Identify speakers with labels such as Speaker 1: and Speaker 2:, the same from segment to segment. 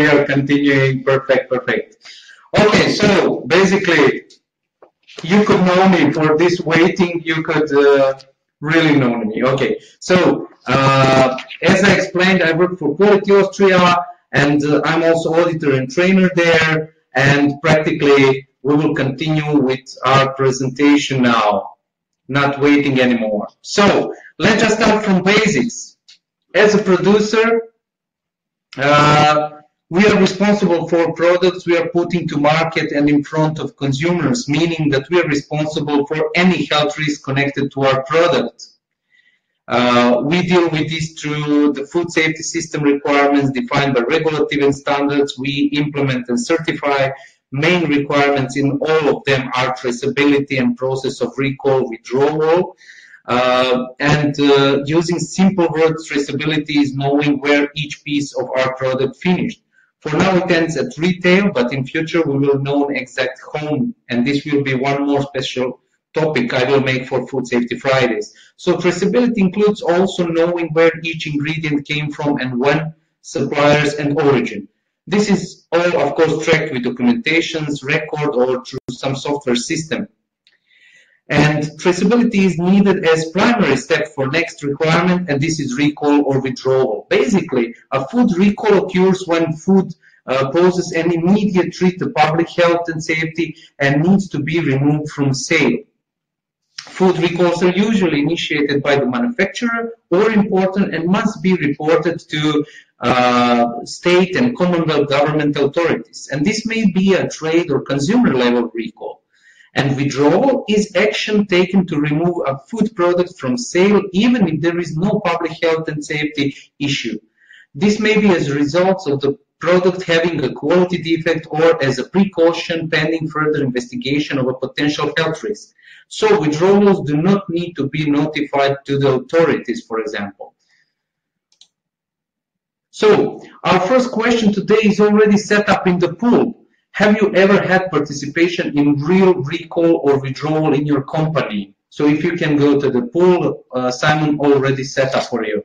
Speaker 1: we are continuing. Perfect, perfect. Okay, so basically, you could know me for this waiting. You could uh, really know me. Okay, so uh, as I explained, I work for Quality Austria, and uh, I'm also auditor and trainer there. And practically, we will continue with our presentation now. Not waiting anymore. So let's just start from basics. As a producer, uh, we are responsible for products we are putting to market and in front of consumers, meaning that we are responsible for any health risk connected to our product. Uh, we deal with this through the food safety system requirements defined by regulative and standards we implement and certify. Main requirements in all of them are traceability and process of recall withdrawal. Uh, and uh, using simple words, traceability is knowing where each piece of our product finished. For now, it ends at retail, but in future we will know exact home, and this will be one more special topic I will make for Food Safety Fridays. So traceability includes also knowing where each ingredient came from and when, suppliers and origin. This is all, of course, tracked with documentations, record, or through some software system. And traceability is needed as primary step for next requirement, and this is recall or withdrawal. Basically, a food recall occurs when food uh, poses an immediate threat to public health and safety and needs to be removed from sale. Food recalls are usually initiated by the manufacturer or importer and must be reported to uh, state and commonwealth government authorities. And this may be a trade or consumer level recall. And withdrawal is action taken to remove a food product from sale even if there is no public health and safety issue. This may be as a result of the product having a quality defect or as a precaution pending further investigation of a potential health risk. So withdrawals do not need to be notified to the authorities, for example. So our first question today is already set up in the pool. Have you ever had participation in real recall or withdrawal in your company? So if you can go to the pool, uh, Simon already set up for you.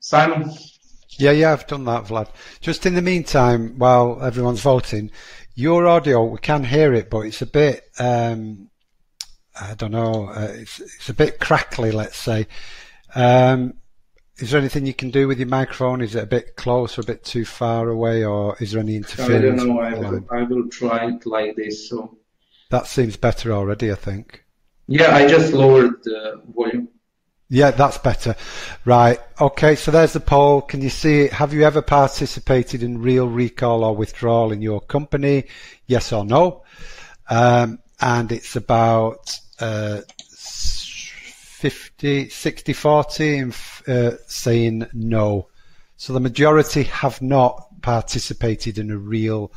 Speaker 1: Simon?
Speaker 2: Yeah, yeah, I've done that, Vlad. Just in the meantime, while everyone's voting, your audio, we can hear it, but it's a bit, um, I don't know, uh, it's, it's a bit crackly, let's say. Um, is there anything you can do with your microphone? Is it a bit close or a bit too far away, or is there any interference?
Speaker 1: I don't know. I will, I will try it like this. So
Speaker 2: that seems better already. I think.
Speaker 1: Yeah, I just lowered the volume.
Speaker 2: Yeah, that's better. Right. Okay. So there's the poll. Can you see it? Have you ever participated in real recall or withdrawal in your company? Yes or no? Um, and it's about uh, 50, 60, 40 in uh, saying no. So the majority have not participated in a real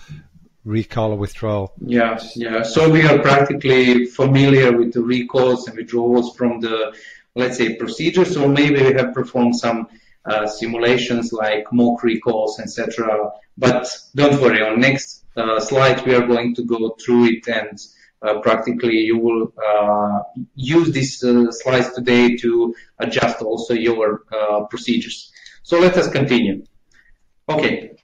Speaker 2: recall or withdrawal.
Speaker 1: Yeah, yeah. So we are practically familiar with the recalls and withdrawals from the, let's say, procedures, or maybe we have performed some uh, simulations like mock recalls, etc. But don't worry, on next uh, slide we are going to go through it and practically you will uh, use these uh, slides today to adjust also your procedures. So let us continue. Okay,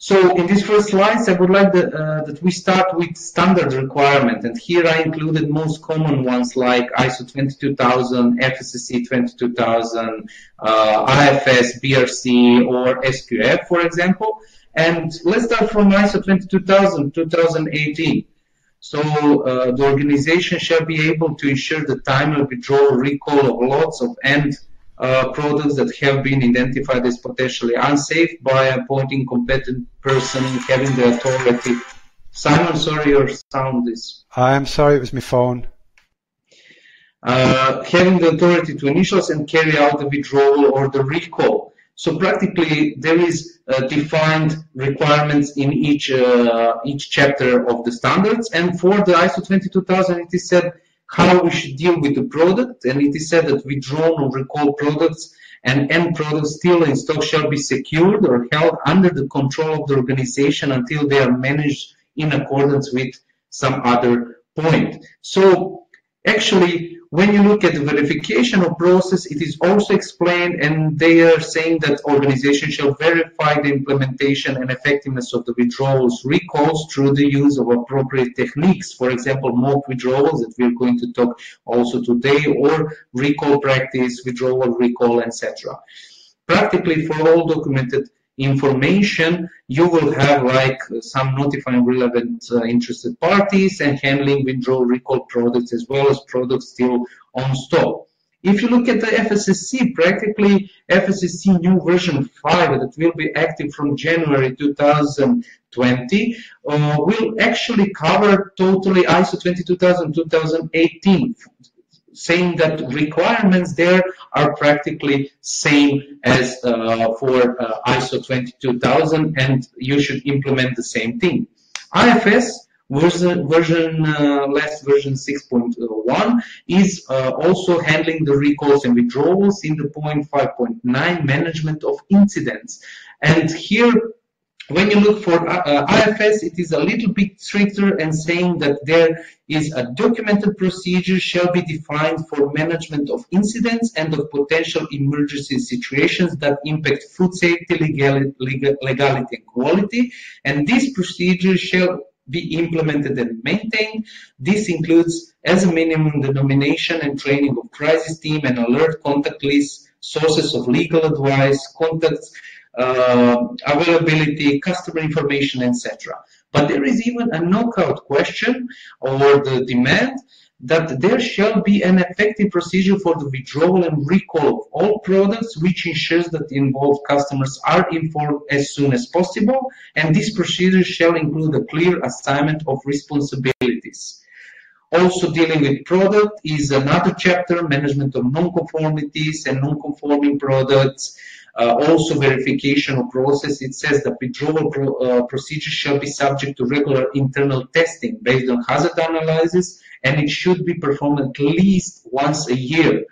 Speaker 1: so in these first slides, I would like the, uh, that we start with standard requirement, and here I included most common ones like ISO 22000, FSSC 22000, uh, IFS, BRC, or SQF, for example. And let's start from ISO 22000, 2018. So uh, the organization shall be able to ensure the timely withdrawal recall of lots of end uh, products that have been identified as potentially unsafe by appointing competent person having the authority. Simon, sorry, your sound is.
Speaker 2: I am sorry, it was my phone.
Speaker 1: Uh, having the authority to initialize and carry out the withdrawal or the recall. So practically, there is uh, defined requirements in each uh, each chapter of the standards. And for the ISO 22000, it is said how we should deal with the product, and it is said that withdrawn or recalled products and end products still in stock shall be secured or held under the control of the organization until they are managed in accordance with some other point. So actually, when you look at the verification of process, it is also explained and they are saying that organization shall verify the implementation and effectiveness of the withdrawals recalls through the use of appropriate techniques. For example, mock withdrawals that we're going to talk also today or recall practice, withdrawal recall, etc. Practically for all documented information, you will have like some notifying relevant uh, interested parties and handling withdrawal recall products as well as products still on stock. If you look at the FSSC, practically FSSC new version 5 that will be active from January 2020 uh, will actually cover totally ISO 22000 2018 saying that requirements there are practically same as uh, for uh, ISO 22000 and you should implement the same thing. IFS version, version uh, last version 6.1 is uh, also handling the recalls and withdrawals in the point 5.9 management of incidents. And here when you look for uh, IFS, it is a little bit stricter and saying that there is a documented procedure shall be defined for management of incidents and of potential emergency situations that impact food safety, legality, legality and quality. And this procedure shall be implemented and maintained. This includes, as a minimum, the nomination and training of crisis team and alert contact lists, sources of legal advice, contacts, uh, availability, customer information, etc. But there is even a knockout question or the demand that there shall be an effective procedure for the withdrawal and recall of all products which ensures that involved customers are informed as soon as possible and this procedure shall include a clear assignment of responsibilities. Also dealing with product is another chapter, management of non-conformities and non-conforming products, uh, also verification of process, it says that withdrawal pro, uh, procedure shall be subject to regular internal testing based on hazard analysis and it should be performed at least once a year.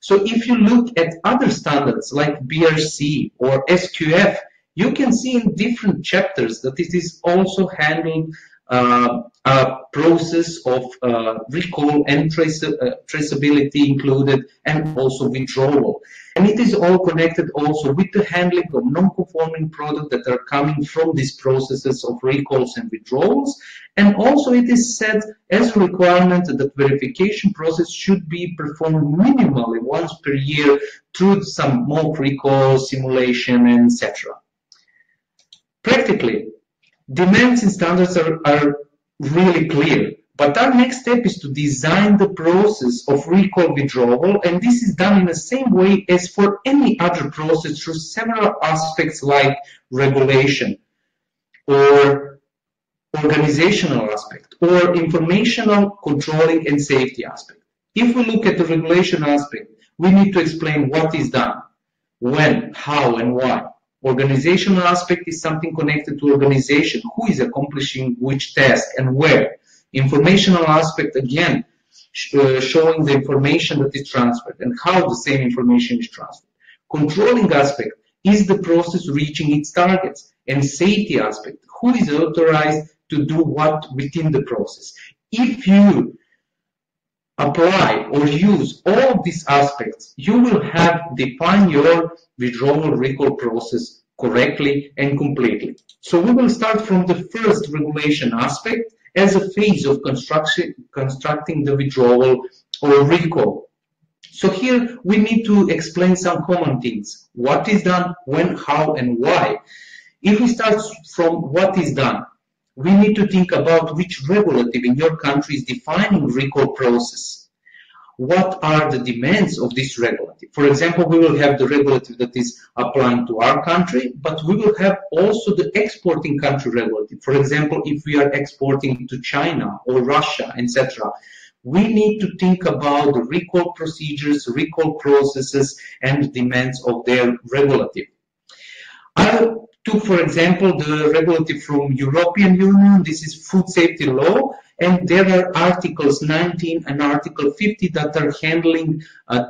Speaker 1: So if you look at other standards like BRC or SQF, you can see in different chapters that it is also handling uh, a process of uh, recall and trace, uh, traceability included and also withdrawal. And it is all connected also with the handling of non-conforming products that are coming from these processes of recalls and withdrawals. And also it is said as a requirement that the verification process should be performed minimally once per year through some mock recall, simulation, etc. Practically, demands and standards are, are really clear. But our next step is to design the process of recall withdrawal, and this is done in the same way as for any other process through several aspects like regulation or organizational aspect or informational controlling and safety aspect. If we look at the regulation aspect, we need to explain what is done, when, how, and why. Organizational aspect is something connected to organization, who is accomplishing which task and where Informational aspect, again, uh, showing the information that is transferred and how the same information is transferred. Controlling aspect is the process reaching its targets. And safety aspect, who is authorized to do what within the process. If you apply or use all these aspects, you will have defined your withdrawal recall process correctly and completely. So we will start from the first regulation aspect as a phase of constructing the withdrawal or recall. So here we need to explain some common things. What is done, when, how, and why. If we start from what is done, we need to think about which regulative in your country is defining recall process what are the demands of this regulative. For example, we will have the regulative that is applying to our country, but we will have also the exporting country regulative. For example, if we are exporting to China or Russia, etc., we need to think about the recall procedures, recall processes, and demands of their regulative. I took, for example, the regulative from European Union. This is food safety law and there are articles 19 and article 50 that are handling uh,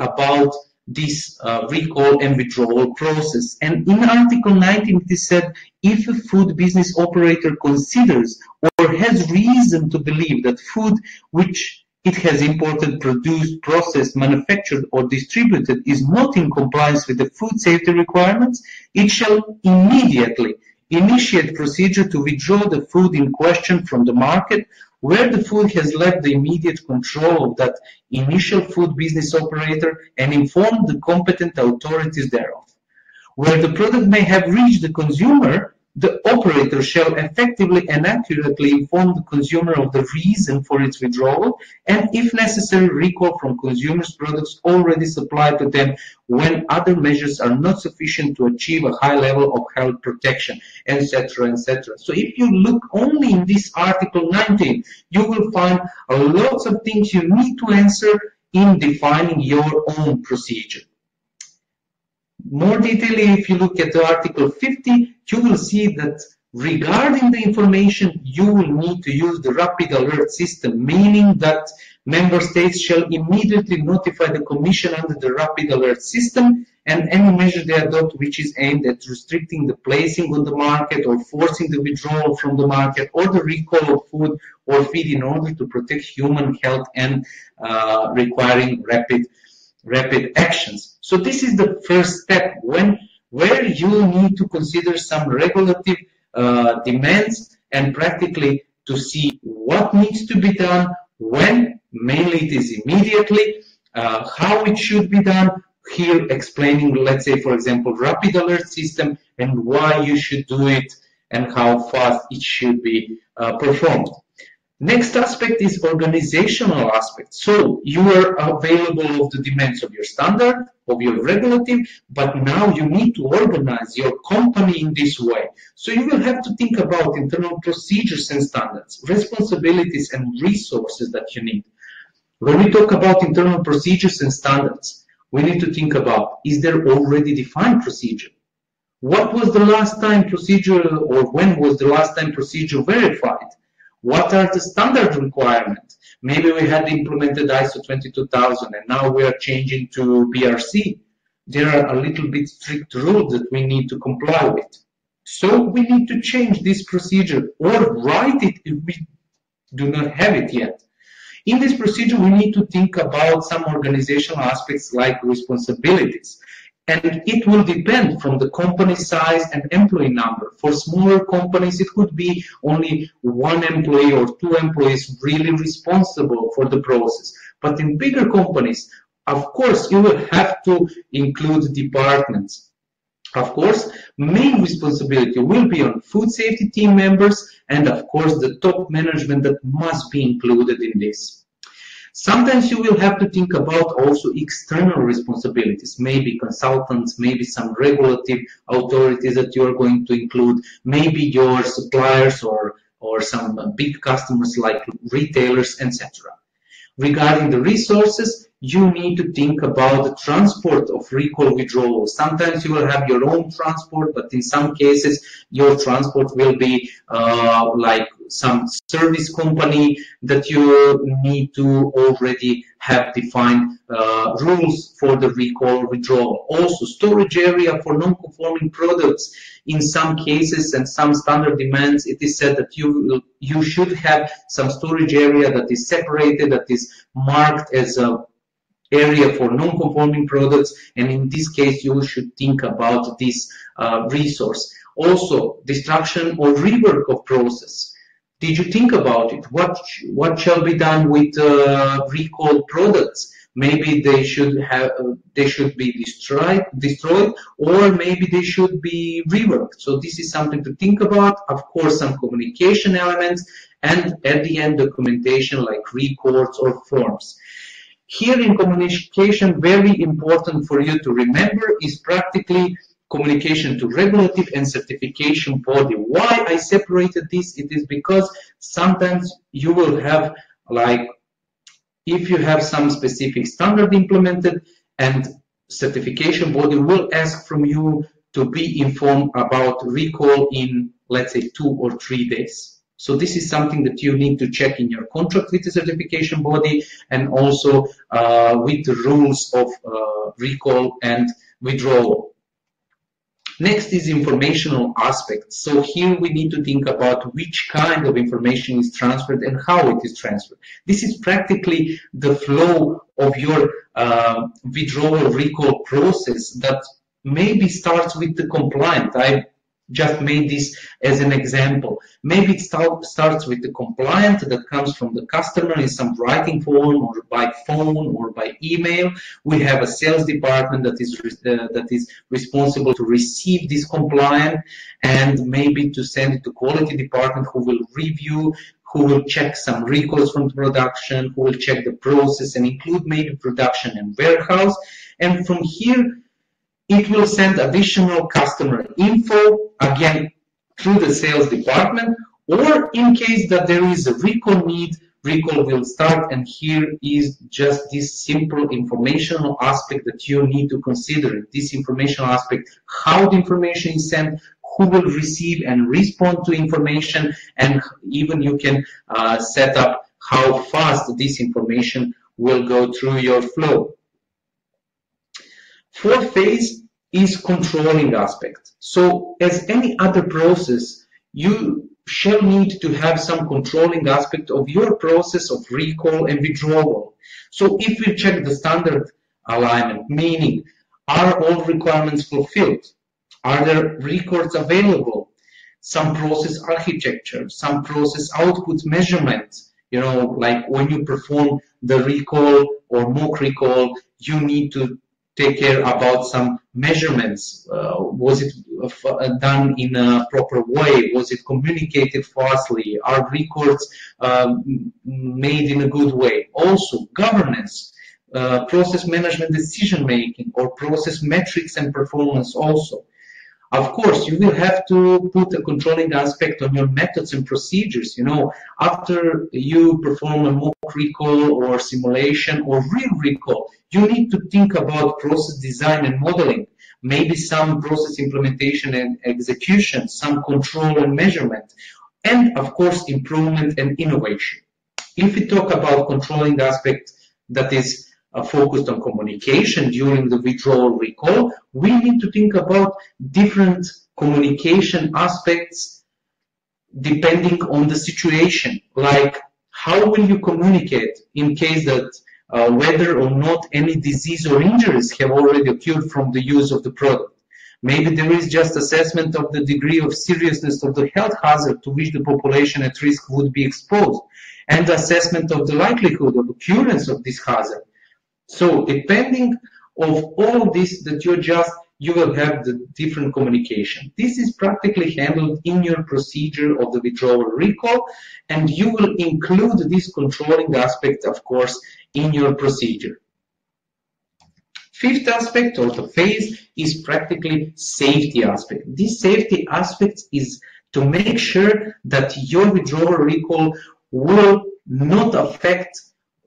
Speaker 1: about this uh, recall and withdrawal process. And in Article 19, it is said if a food business operator considers or has reason to believe that food which it has imported, produced, processed, manufactured, or distributed is not in compliance with the food safety requirements, it shall immediately initiate procedure to withdraw the food in question from the market where the food has left the immediate control of that initial food business operator and inform the competent authorities thereof. Where the product may have reached the consumer, the operator shall effectively and accurately inform the consumer of the reason for its withdrawal and, if necessary, recall from consumers products already supplied to them when other measures are not sufficient to achieve a high level of health protection, etc., etc. So if you look only in this Article 19, you will find lots of things you need to answer in defining your own procedure. More detailing, if you look at the Article 50, you will see that regarding the information, you will need to use the rapid alert system, meaning that member states shall immediately notify the Commission under the rapid alert system and any measure they adopt which is aimed at restricting the placing on the market or forcing the withdrawal from the market or the recall of food or feed in order to protect human health and uh, requiring rapid rapid actions. So this is the first step when where you need to consider some regulative uh, demands and practically to see what needs to be done, when, mainly it is immediately, uh, how it should be done, here explaining, let's say, for example, rapid alert system and why you should do it and how fast it should be uh, performed. Next aspect is organizational aspect. So you are available of the demands of your standard, of your regulative, but now you need to organize your company in this way. So you will have to think about internal procedures and standards, responsibilities and resources that you need. When we talk about internal procedures and standards, we need to think about, is there already defined procedure? What was the last time procedure or when was the last time procedure verified? What are the standard requirements? Maybe we had implemented ISO 22000 and now we are changing to BRC. There are a little bit strict rules that we need to comply with. So we need to change this procedure or write it if we do not have it yet. In this procedure, we need to think about some organizational aspects like responsibilities and it will depend from the company size and employee number. For smaller companies, it could be only one employee or two employees really responsible for the process. But in bigger companies, of course, you will have to include departments. Of course, main responsibility will be on food safety team members and of course the top management that must be included in this. Sometimes you will have to think about also external responsibilities, maybe consultants, maybe some regulative authorities that you are going to include, maybe your suppliers or, or some big customers like retailers, etc. Regarding the resources, you need to think about the transport of recall withdrawal. Sometimes you will have your own transport, but in some cases, your transport will be uh, like some service company that you need to already have defined uh, rules for the recall withdrawal. Also, storage area for non-conforming products. In some cases and some standard demands, it is said that you you should have some storage area that is separated, that is marked as a area for non-conforming products and in this case you should think about this uh, resource. Also, destruction or rework of process. Did you think about it? What what shall be done with uh, recalled products? Maybe they should have uh, they should be destroyed destroyed, or maybe they should be reworked. So this is something to think about. Of course, some communication elements, and at the end, documentation like records or forms. Here in communication, very important for you to remember is practically communication to regulative and certification body. Why I separated this? It is because sometimes you will have like, if you have some specific standard implemented and certification body will ask from you to be informed about recall in, let's say, two or three days. So this is something that you need to check in your contract with the certification body and also uh, with the rules of uh, recall and withdrawal. Next is informational aspects. So here we need to think about which kind of information is transferred and how it is transferred. This is practically the flow of your uh, withdrawal recall process that maybe starts with the compliant. I just made this as an example. Maybe it start, starts with the compliant that comes from the customer in some writing form or by phone or by email. We have a sales department that is uh, that is responsible to receive this compliant and maybe to send it to quality department who will review who will check some recalls from production, who will check the process and include maybe production and warehouse. And from here, it will send additional customer info, again, through the sales department, or in case that there is a recall need, recall will start and here is just this simple informational aspect that you need to consider. This informational aspect, how the information is sent, who will receive and respond to information, and even you can uh, set up how fast this information will go through your flow. Fourth phase is controlling aspect. So as any other process, you shall need to have some controlling aspect of your process of recall and withdrawal. So if we check the standard alignment, meaning are all requirements fulfilled? Are there records available? Some process architecture, some process output measurements, you know, like when you perform the recall or mock recall, you need to take care about some measurements. Uh, was it uh, done in a proper way? Was it communicated fastly? Are records um, made in a good way? Also, governance, uh, process management decision making, or process metrics and performance also. Of course, you will have to put a controlling aspect on your methods and procedures. You know, after you perform a mock recall or simulation or real recall, you need to think about process design and modeling, maybe some process implementation and execution, some control and measurement, and of course, improvement and innovation. If we talk about controlling aspect that is uh, focused on communication during the withdrawal recall, we need to think about different communication aspects depending on the situation. Like, how will you communicate in case that uh, whether or not any disease or injuries have already occurred from the use of the product? Maybe there is just assessment of the degree of seriousness of the health hazard to which the population at risk would be exposed, and assessment of the likelihood of occurrence of this hazard. So depending of all this that you just you will have the different communication. This is practically handled in your procedure of the withdrawal recall, and you will include this controlling aspect, of course, in your procedure. Fifth aspect or the phase is practically safety aspect. This safety aspect is to make sure that your withdrawal recall will not affect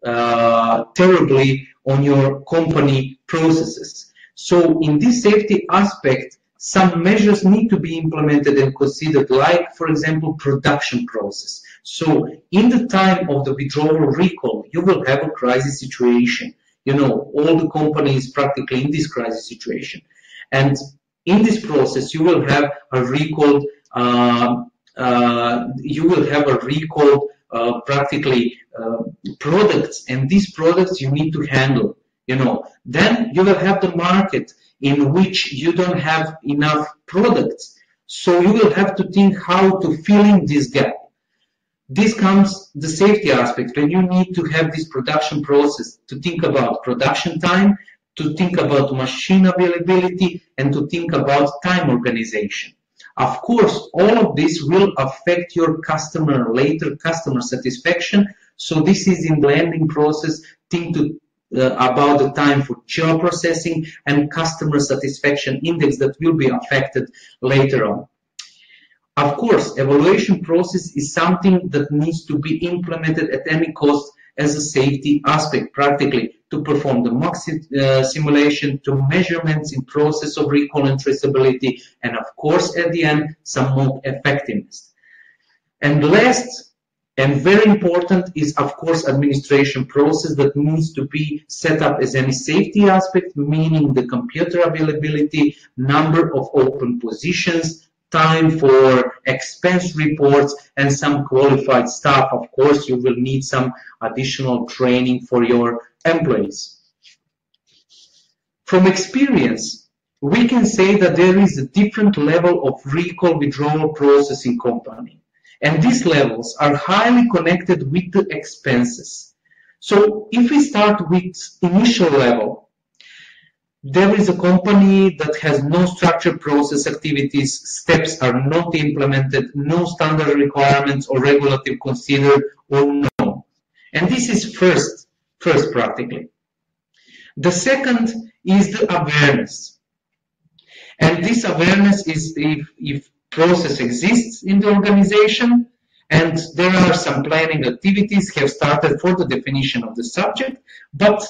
Speaker 1: uh, terribly on your company processes. So in this safety aspect, some measures need to be implemented and considered, like, for example, production process. So in the time of the withdrawal recall, you will have a crisis situation. You know, all the companies practically in this crisis situation. And in this process, you will have a recall, uh, uh, you will have a recall uh, practically uh, products and these products you need to handle you know. Then you will have the market in which you don't have enough products. So you will have to think how to fill in this gap. This comes the safety aspect when you need to have this production process to think about production time to think about machine availability and to think about time organization of course, all of this will affect your customer later, customer satisfaction. So this is in blending process, think to, uh, about the time for job processing and customer satisfaction index that will be affected later on. Of course, evaluation process is something that needs to be implemented at any cost as a safety aspect practically to perform the mock uh, simulation to measurements in process of recall and traceability and of course at the end some mock effectiveness. And last And very important is, of course, administration process that needs to be set up as any safety aspect, meaning the computer availability, number of open positions, time for expense reports, and some qualified staff. Of course, you will need some additional training for your employees. From experience, we can say that there is a different level of recall withdrawal processing company and these levels are highly connected with the expenses. So if we start with initial level, there is a company that has no structured process activities, steps are not implemented, no standard requirements or regulative considered or no. And this is first, first practically. The second is the awareness. And this awareness is if, if process exists in the organization and there are some planning activities have started for the definition of the subject, but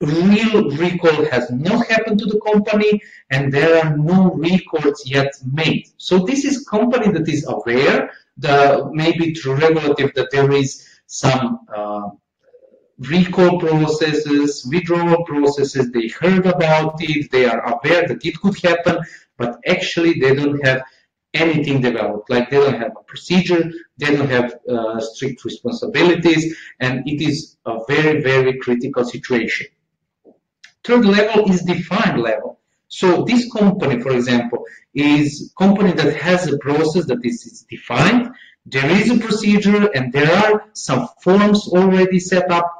Speaker 1: real recall has not happened to the company and there are no records yet made. So this is company that is aware, the, maybe through regulative that there is some uh, recall processes, withdrawal processes, they heard about it, they are aware that it could happen, but actually they don't have anything developed. Like they don't have a procedure, they don't have uh, strict responsibilities, and it is a very, very critical situation. Third level is defined level. So this company, for example, is company that has a process that is, is defined. There is a procedure and there are some forms already set up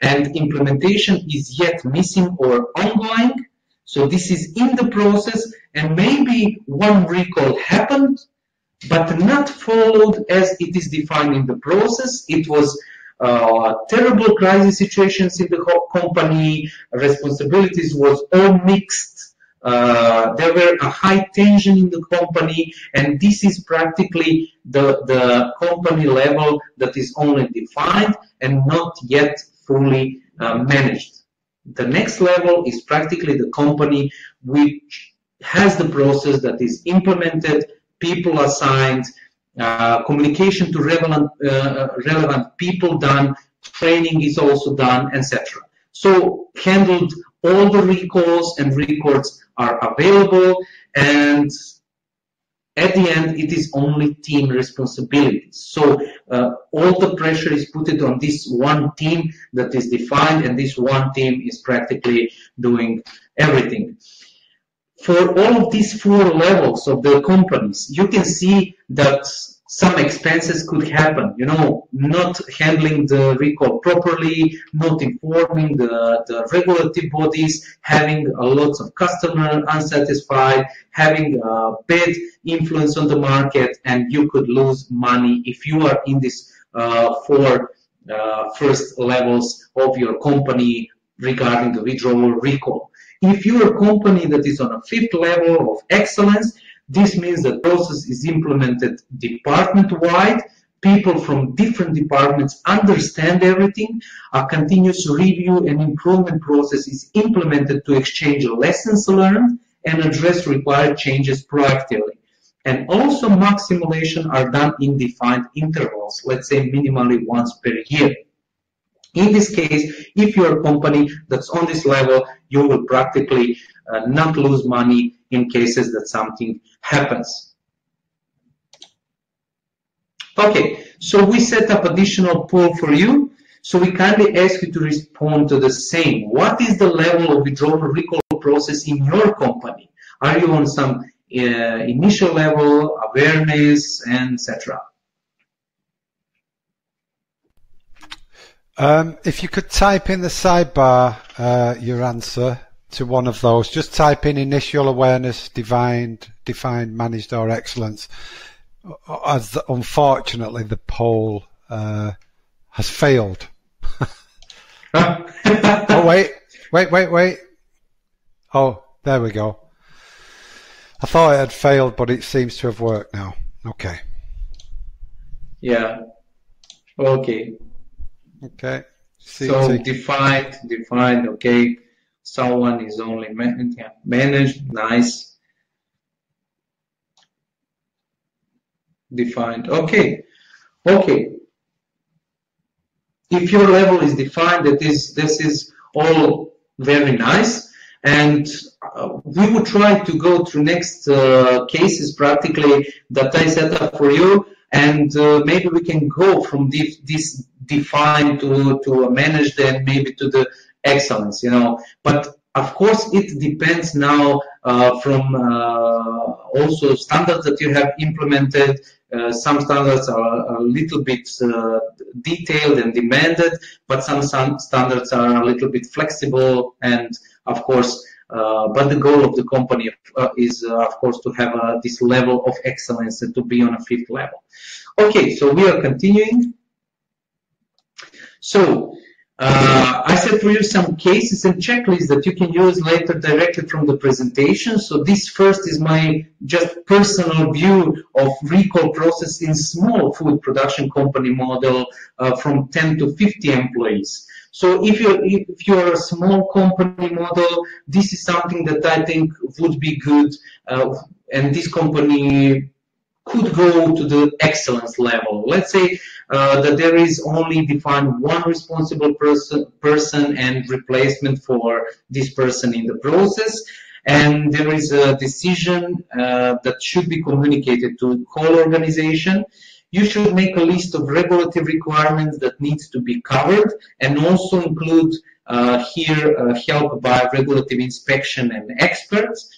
Speaker 1: and implementation is yet missing or ongoing. So this is in the process and maybe one recall happened, but not followed as it is defined in the process. It was uh, terrible crisis situations in the company, responsibilities was all mixed. Uh, there were a high tension in the company, and this is practically the, the company level that is only defined and not yet fully uh, managed. The next level is practically the company which has the process that is implemented, people assigned, uh, communication to relevant, uh, relevant people done, training is also done, etc. So handled all the recalls and records are available and at the end it is only team responsibility. So uh, all the pressure is put it on this one team that is defined and this one team is practically doing everything for all of these four levels of the companies, you can see that some expenses could happen, you know, not handling the recall properly, not informing the, the regulative bodies, having a lots of customer unsatisfied, having a bad influence on the market, and you could lose money if you are in these uh, four uh, first levels of your company regarding the withdrawal recall. If you're a company that is on a fifth level of excellence, this means that process is implemented department-wide. People from different departments understand everything. A continuous review and improvement process is implemented to exchange lessons learned and address required changes proactively. And also mock simulation are done in defined intervals, let's say minimally once per year. In this case, if you're a company that's on this level, you will practically not lose money in cases that something happens. Okay, so we set up additional poll for you. So we kindly ask you to respond to the same. What is the level of withdrawal recall process in your company? Are you on some uh, initial level, awareness, etc.?
Speaker 2: Um, if you could type in the sidebar uh, your answer to one of those, just type in initial awareness, defined, defined, managed, or excellence. As unfortunately, the poll uh, has failed. oh wait, wait, wait, wait. Oh, there we go. I thought it had failed, but it seems to have worked now. Okay.
Speaker 1: Yeah. Okay.
Speaker 2: Okay.
Speaker 1: See, so see. defined, defined, okay. Someone is only man managed, nice. Defined, okay. Okay. if your level is defined, that is, this is all very nice. And uh, we will try to go through next uh, cases practically that I set up for you. And uh, maybe we can go from this, this defined to, to managed and maybe to the excellence, you know. But of course, it depends now uh, from uh, also standards that you have implemented. Uh, some standards are a little bit uh, detailed and demanded, but some, some standards are a little bit flexible and, of course, uh, but the goal of the company uh, is, of course, to have this level of excellence and to be on a fifth level. Okay, so we are continuing. So, uh, I set for you some cases and checklists that you can use later directly from the presentation. So this first is my just personal view of recall process in small food production company model uh, from 10 to 50 employees. So if you're, if you're a small company model, this is something that I think would be good. Uh, and this company could go to the excellence level. Let's say uh, that there is only defined one responsible person, person and replacement for this person in the process. And there is a decision uh, that should be communicated to whole organization. You should make a list of regulatory requirements that needs to be covered and also include uh, here uh, help by regulatory inspection and experts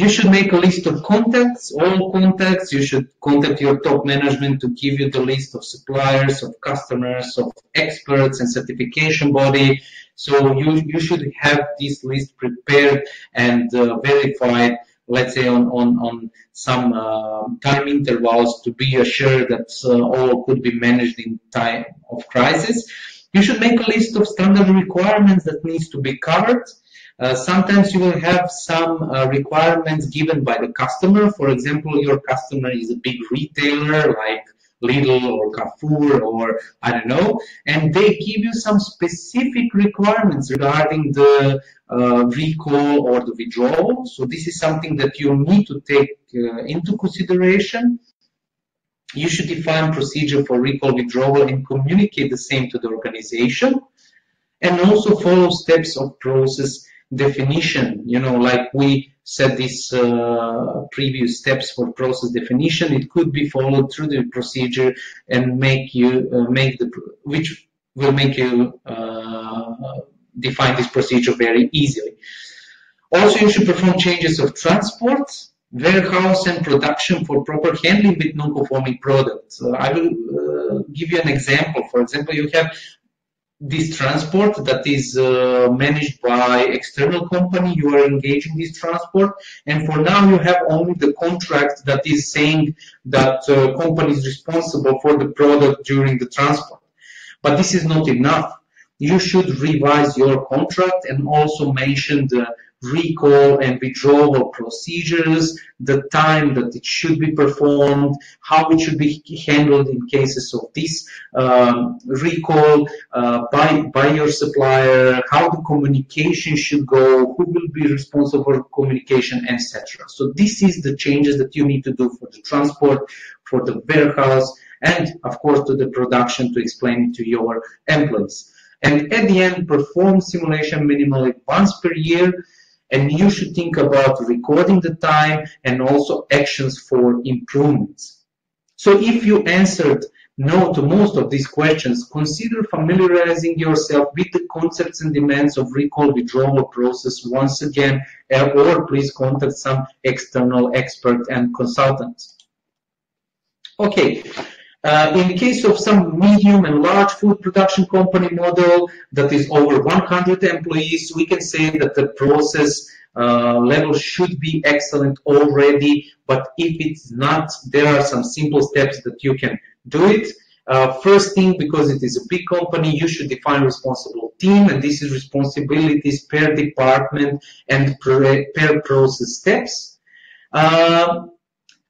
Speaker 1: you should make a list of contacts, all contacts. You should contact your top management to give you the list of suppliers, of customers, of experts and certification body. So you, you should have this list prepared and uh, verified, let's say on, on, on some uh, time intervals to be assured that uh, all could be managed in time of crisis. You should make a list of standard requirements that needs to be covered uh, sometimes you will have some uh, requirements given by the customer. For example, your customer is a big retailer like Lidl or Carrefour or I don't know, and they give you some specific requirements regarding the uh, recall or the withdrawal. So this is something that you need to take uh, into consideration. You should define procedure for recall withdrawal and communicate the same to the organization and also follow steps of process definition, you know, like we said these uh, previous steps for process definition, it could be followed through the procedure and make you uh, make the which will make you uh, define this procedure very easily. Also, you should perform changes of transport, warehouse, and production for proper handling with non-conforming products. Uh, I will uh, give you an example. For example, you have this transport that is uh, managed by external company you are engaging this transport. And for now you have only the contract that is saying that uh, company is responsible for the product during the transport. But this is not enough. You should revise your contract and also mention the recall and withdrawal procedures, the time that it should be performed, how it should be handled in cases of this um, recall uh, by, by your supplier, how the communication should go, who will be responsible for communication, etc. So this is the changes that you need to do for the transport, for the warehouse, and of course to the production to explain it to your employees. And at the end, perform simulation minimally once per year and you should think about recording the time and also actions for improvements. So if you answered no to most of these questions, consider familiarizing yourself with the concepts and demands of recall withdrawal process once again, eh, or please contact some external expert and consultants. Okay, uh, in case of some medium and large food production company model that is over 100 employees, we can say that the process uh, level should be excellent already, but if it's not, there are some simple steps that you can do it. Uh, first thing, because it is a big company, you should define responsible team, and this is responsibilities per department and per, per process steps. Uh,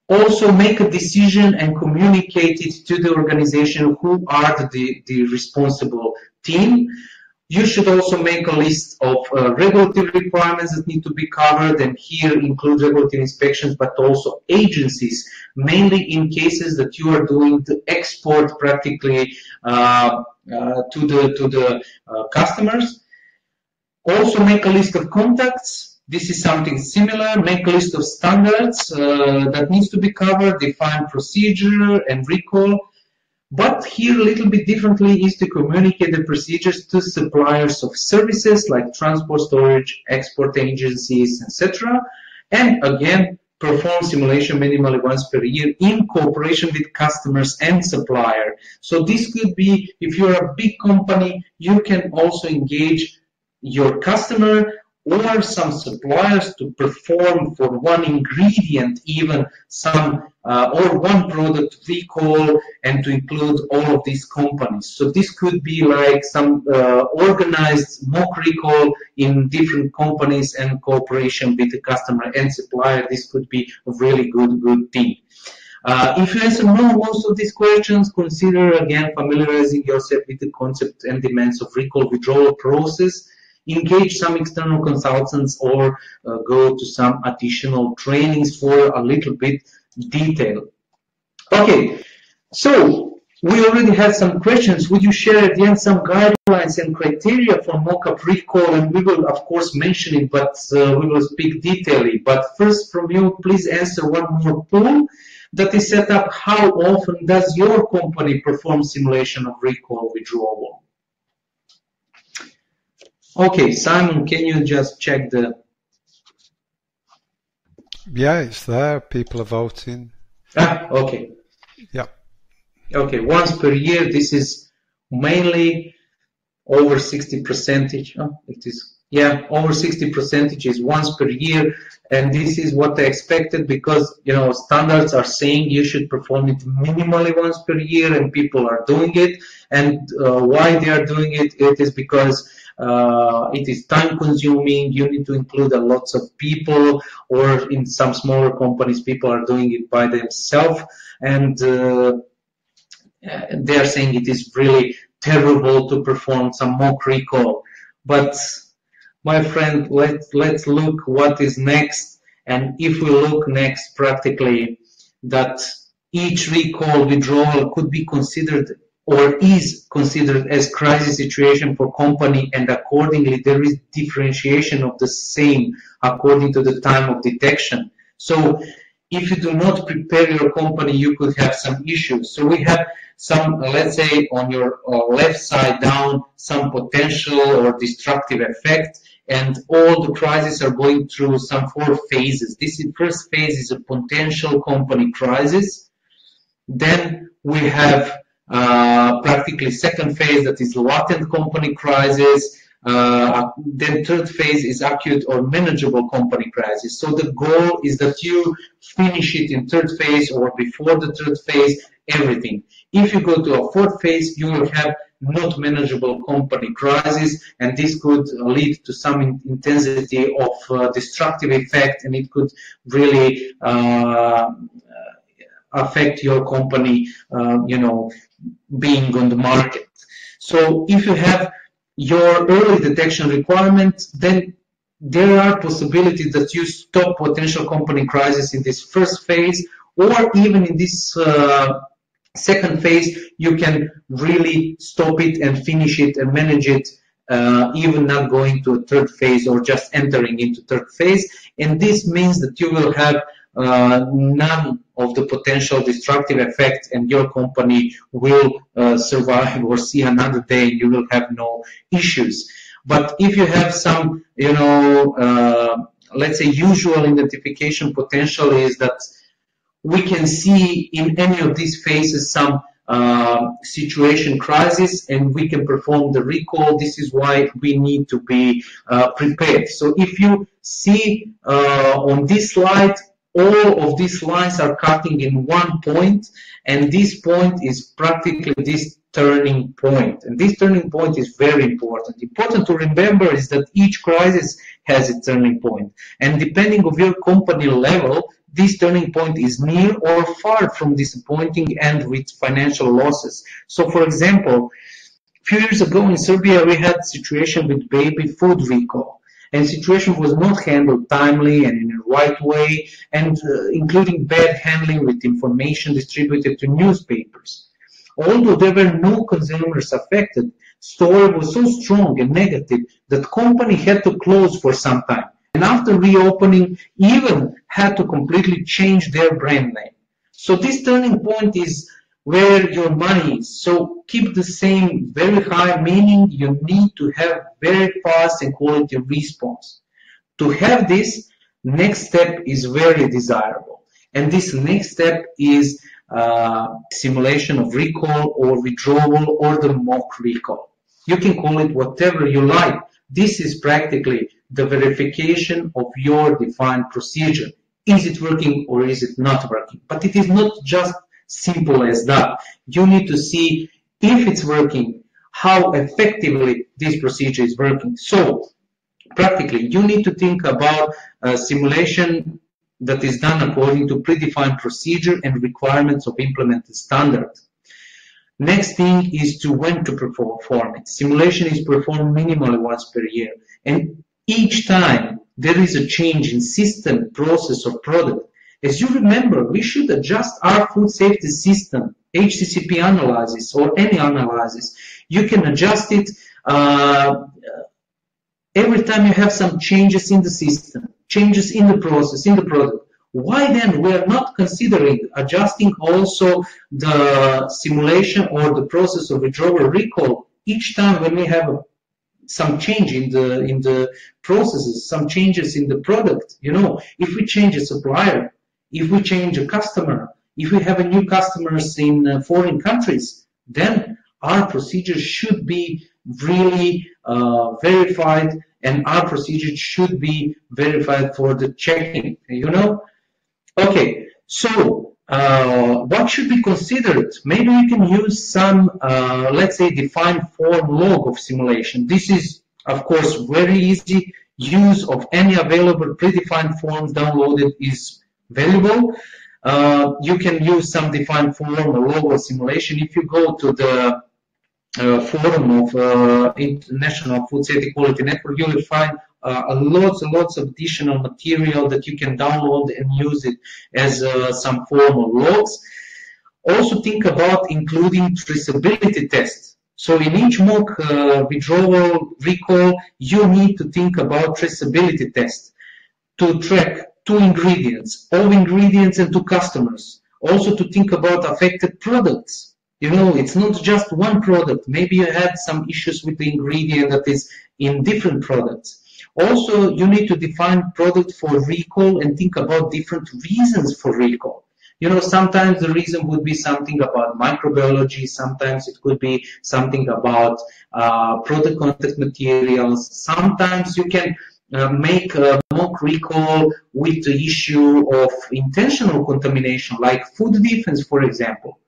Speaker 1: also make a decision and communicate it to the organization who are the, the responsible team. you should also make a list of uh, regulatory requirements that need to be covered, and here include regulatory inspections, but also agencies, mainly in cases that you are doing the export practically uh, uh, to the to the uh, customers. Also, make a list of contacts. This is something similar. Make a list of standards uh, that needs to be covered, define procedure and recall but here a little bit differently is to communicate the procedures to suppliers of services like transport, storage, export agencies, etc. And again, perform simulation minimally once per year in cooperation with customers and supplier. So this could be, if you're a big company, you can also engage your customer or some suppliers to perform for one ingredient even some uh, or one product recall and to include all of these companies. So this could be like some uh, organized mock recall in different companies and cooperation with the customer and supplier. This could be a really good, good thing. Uh, if you answer no most of these questions, consider again familiarizing yourself with the concept and demands of recall withdrawal process engage some external consultants or uh, go to some additional trainings for a little bit detail. Okay, so we already had some questions. Would you share at the end some guidelines and criteria for mock-up recall? And we will, of course, mention it, but uh, we will speak detailedly. But first, from you, please answer one more poll that is set up. How often does your company perform simulation of recall withdrawal? Okay, Simon, can you just check the...
Speaker 2: Yeah, it's there. People are voting.
Speaker 1: Ah, okay.
Speaker 2: Yeah.
Speaker 1: Okay, once per year, this is mainly over 60 percentage. Oh, it is, yeah, over 60 percentage is once per year. And this is what I expected because, you know, standards are saying you should perform it minimally once per year and people are doing it. And uh, why they are doing it, it is because uh, it is time consuming. You need to include a lots of people or in some smaller companies people are doing it by themselves. And uh, they are saying it is really terrible to perform some mock recall. But my friend let's let's look what is next. And if we look next practically that each recall withdrawal could be considered or is considered as crisis situation for company and accordingly there is differentiation of the same according to the time of detection. So if you do not prepare your company, you could have some issues. So we have some, let's say on your uh, left side down, some potential or destructive effect and all the crises are going through some four phases. This first phase is a potential company crisis. Then we have uh, practically second phase that is latent company crisis. Uh, then third phase is acute or manageable company crisis. So the goal is that you finish it in third phase or before the third phase, everything. If you go to a fourth phase, you will have not manageable company crisis, and this could lead to some in intensity of uh, destructive effect, and it could really uh, affect your company, uh, you know, being on the market. So if you have your early detection requirement, then there are possibilities that you stop potential company crisis in this first phase, or even in this uh, second phase, you can really stop it and finish it and manage it, uh, even not going to a third phase or just entering into third phase. And this means that you will have uh, none of the potential destructive effect and your company will uh, survive or see another day and you will have no issues. But if you have some, you know, uh, let's say usual identification potential is that we can see in any of these phases some uh, situation crisis and we can perform the recall. This is why we need to be uh, prepared. So if you see uh, on this slide all of these lines are cutting in one point and this point is practically this turning point. And this turning point is very important. Important to remember is that each crisis has a turning point. And depending of your company level this turning point is near or far from disappointing and with financial losses. So for example a few years ago in Serbia, we had situation with baby food recall and situation was not handled timely and in a right way, and uh, including bad handling with information distributed to newspapers. Although there were no consumers affected, story was so strong and negative that company had to close for some time. And after reopening, even had to completely change their brand name. So this turning point is where your money is. So keep the same very high, meaning you need to have very fast and quality response. To have this, next step is very desirable. And this next step is uh, simulation of recall or withdrawal or the mock recall. You can call it whatever you like. This is practically the verification of your defined procedure. Is it working or is it not working? But it is not just simple as that. You need to see if it's working, how effectively this procedure is working. So practically, you need to think about a simulation that is done according to predefined procedure and requirements of implemented standard. Next thing is to when to perform it. Simulation is performed minimally once per year. And each time there is a change in system, process, or product, as you remember, we should adjust our food safety system, HACCP analysis or any analysis. You can adjust it uh, every time you have some changes in the system, changes in the process, in the product. Why then we are not considering adjusting also the simulation or the process of withdrawal recall each time when we have some change in the in the processes, some changes in the product. You know, if we change a supplier, if we change a customer, if we have a new customers in uh, foreign countries, then our procedures should be really uh, verified and our procedures should be verified for the checking, you know? Okay, so uh, what should be considered? Maybe you can use some, uh, let's say, defined form log of simulation. This is, of course, very easy. Use of any available predefined forms downloaded is valuable. Uh, you can use some defined form or logo simulation. If you go to the uh, forum of uh, International Food Safety Quality Network, you will find uh, lots and lots of additional material that you can download and use it as uh, some form of logs. Also think about including traceability tests. So in each mock uh, withdrawal recall, you need to think about traceability tests to track two ingredients, all ingredients and two customers. Also to think about affected products. You know, it's not just one product. Maybe you had some issues with the ingredient that is in different products. Also, you need to define product for recall and think about different reasons for recall. You know, sometimes the reason would be something about microbiology, sometimes it could be something about uh, product contact materials, sometimes you can uh, make a mock recall with the issue of intentional contamination, like food defense, for example.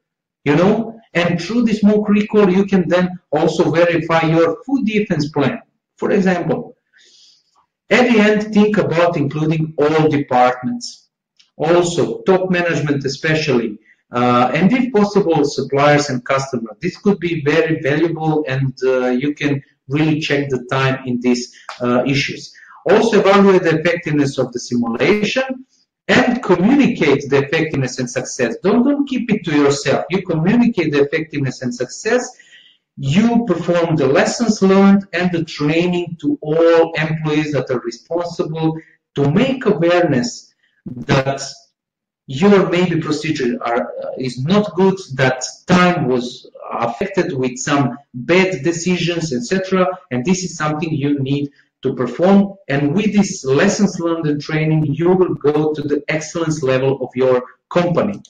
Speaker 1: You know, and through this mock recall, you can then also verify your food defense plan. For example, at the end, think about including all departments, also top management, especially. Uh, and if possible, suppliers and customers. This could be very valuable and uh, you can really check the time in these uh, issues. Also evaluate the effectiveness of the simulation and communicate the effectiveness and success. Don't, don't keep it to yourself. You communicate the effectiveness and success. You perform the lessons learned and the training to all employees that are responsible to make awareness that your maybe procedure are, uh, is not good, that time was affected with some bad decisions, etc. And this is something you need to perform. And with this lessons learned and training, you will go to the excellence level of your company.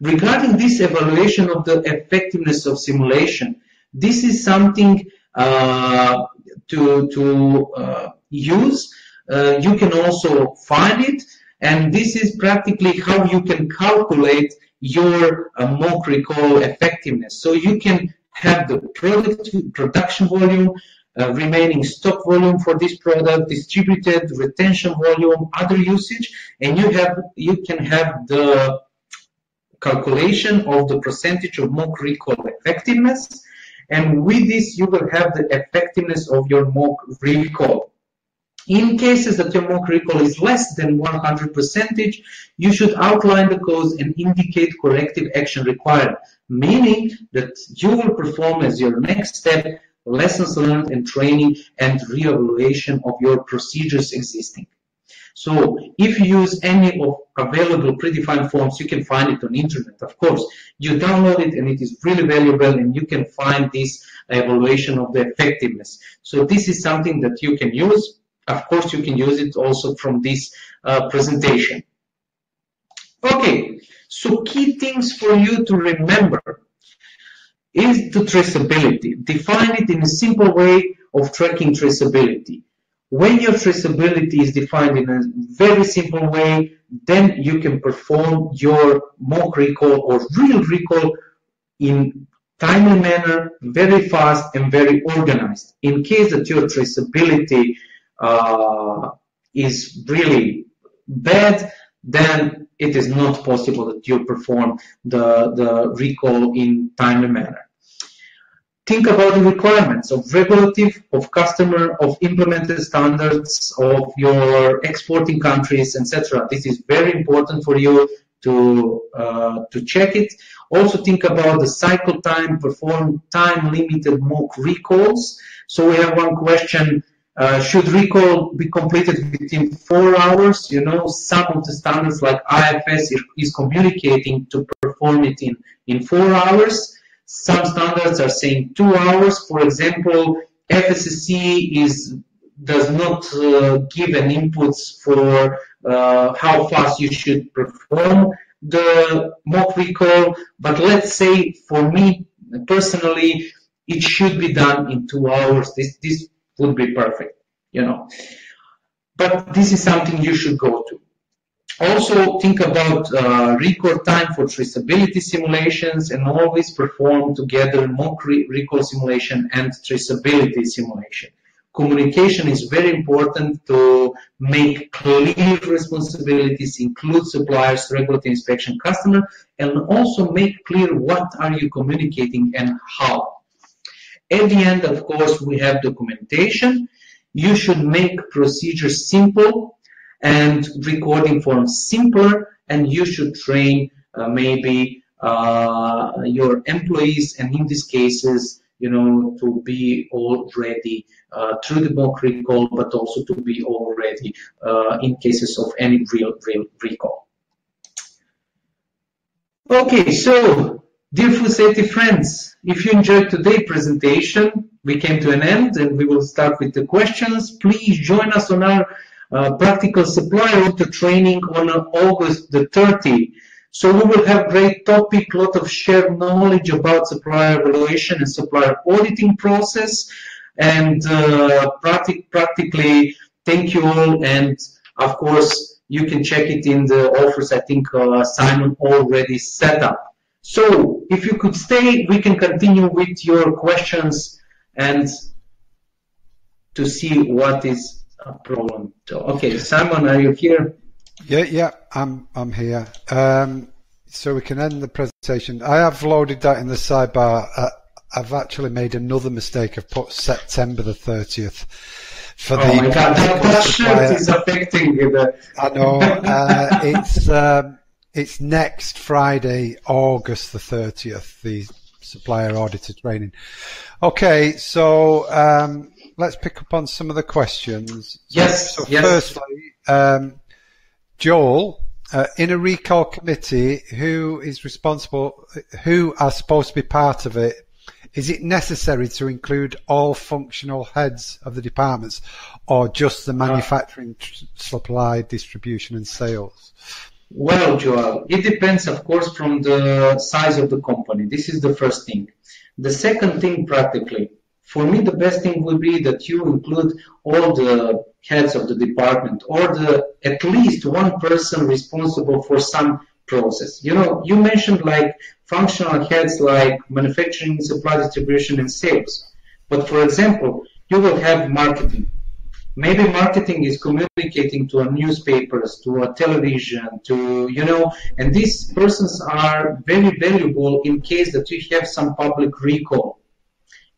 Speaker 1: Regarding this evaluation of the effectiveness of simulation, this is something uh, to, to uh, use. Uh, you can also find it, and this is practically how you can calculate your uh, mock recall effectiveness. So you can have the product production volume, Uh, remaining stock volume for this product, distributed retention volume, other usage, and you have you can have the calculation of the percentage of mock recall effectiveness. And with this, you will have the effectiveness of your mock recall. In cases that your mock recall is less than 100 percentage, you should outline the cause and indicate corrective action required, meaning that you will perform as your next step lessons learned and training and re-evaluation of your procedures existing. So if you use any of available predefined forms, you can find it on internet, of course. You download it and it is really valuable and you can find this evaluation of the effectiveness. So this is something that you can use. Of course, you can use it also from this uh, presentation. Okay, so key things for you to remember is the traceability. Define it in a simple way of tracking traceability. When your traceability is defined in a very simple way, then you can perform your mock recall or real recall in timely manner, very fast and very organized. In case that your traceability uh, is really bad, then it is not possible that you perform the, the recall in timely manner. Think about the requirements of regulative, of customer, of implemented standards, of your exporting countries, etc. This is very important for you to uh, to check it. Also think about the cycle time, perform time limited mock recalls. So we have one question, uh, should recall be completed within four hours? You know, some of the standards like IFS is communicating to perform it in, in four hours. Some standards are saying two hours. For example, FSSC is does not uh, give an inputs for uh, how fast you should perform the mock recall. But let's say for me personally, it should be done in two hours. This this would be perfect, you know. But this is something you should go to. Also think about uh, record time for traceability simulations and always perform together mock re recall simulation and traceability simulation. Communication is very important to make clear responsibilities, include suppliers, regulatory inspection, customer, and also make clear what are you communicating and how. At the end, of course, we have documentation. You should make procedures simple and recording forms simpler and you should train uh, maybe uh, your employees and in these cases you know to be already uh, through the mock recall but also to be already uh, in cases of any real real recall okay so dear safety friends if you enjoyed today's presentation we came to an end and we will start with the questions please join us on our uh, practical supplier auditor training on uh, August the 30. So we will have great topic, lot of shared knowledge about supplier evaluation and supplier auditing process. And uh, practic practically, thank you all. And of course, you can check it in the offers. I think uh, Simon already set up. So if you could stay, we can continue with your questions and to see what is a problem. Okay, Simon, are you here?
Speaker 2: Yeah, yeah, I'm I'm here. Um, so we can end the presentation. I have loaded that in the sidebar. Uh, I've actually made another mistake. I've put September the 30th
Speaker 1: for oh the. Oh my god, that, that shirt is affecting me.
Speaker 2: I know. Uh, it's um, it's next Friday, August the 30th. The supplier auditor training. Okay, so um, let's pick up on some of the questions.
Speaker 1: Yes.
Speaker 2: So,
Speaker 1: yes.
Speaker 2: firstly, um, Joel, uh, in a recall committee, who is responsible? Who are supposed to be part of it? Is it necessary to include all functional heads of the departments, or just the manufacturing, uh, supply, distribution, and sales?
Speaker 1: Well, Joel, it depends, of course, from the size of the company. This is the first thing. The second thing, practically, for me, the best thing would be that you include all the heads of the department or the at least one person responsible for some process. You know, you mentioned like functional heads like manufacturing, supply distribution, and sales. But for example, you will have marketing. Maybe marketing is communicating to a newspapers, to a television, to, you know, and these persons are very valuable in case that you have some public recall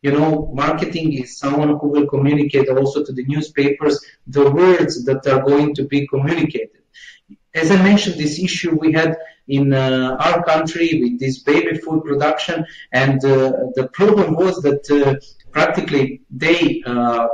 Speaker 1: You know, marketing is someone who will communicate also to the newspapers the words that are going to be communicated. As I mentioned, this issue we had in uh, our country with this baby food production, and uh, the problem was that uh, practically they uh,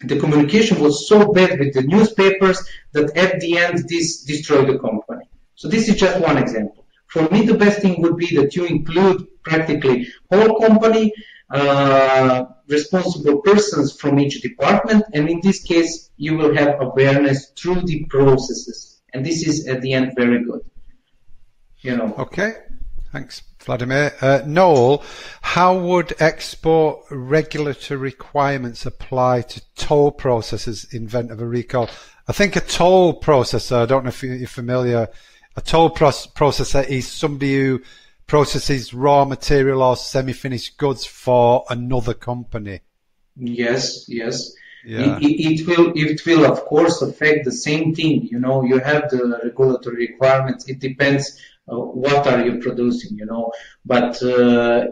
Speaker 1: the communication was so bad with the newspapers that at the end this destroyed the company. So this is just one example. For me, the best thing would be that you include practically whole company, uh, responsible persons from each department, and in this case, you will have awareness through the processes. And this is at the end very good. You know.
Speaker 2: Okay. Thanks, Vladimir. Uh, Noel, how would export regulatory requirements apply to toll processors in event of a recall? I think a toll processor, I don't know if you're familiar, a toll processor is somebody who processes raw material or semi-finished goods for another company.
Speaker 1: Yes, yes. Yeah. It, it, it, will, it will of course affect the same thing. You know, you have the regulatory requirements. It depends what are you producing, you know. But uh,